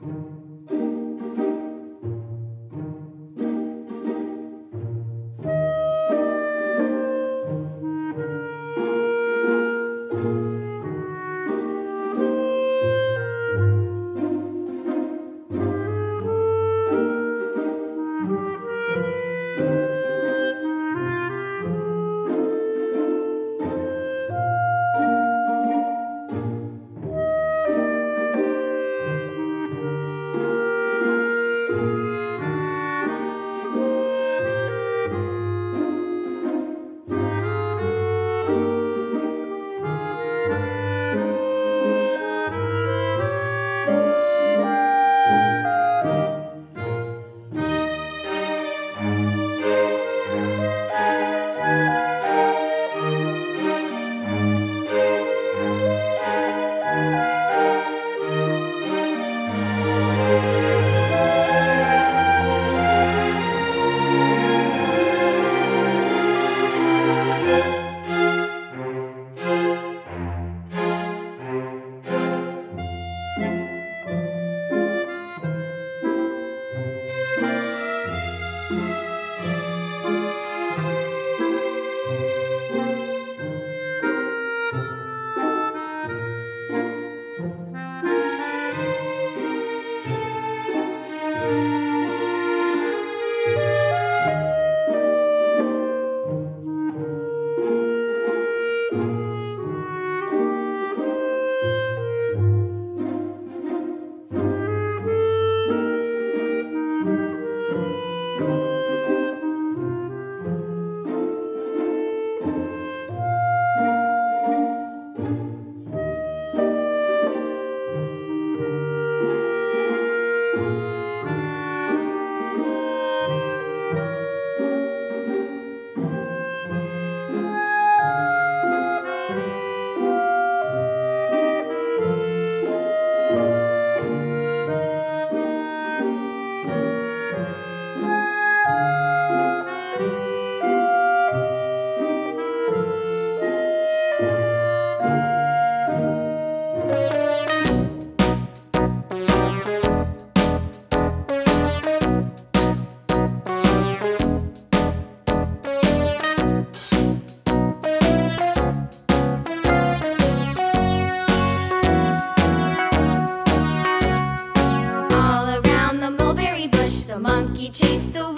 you chase the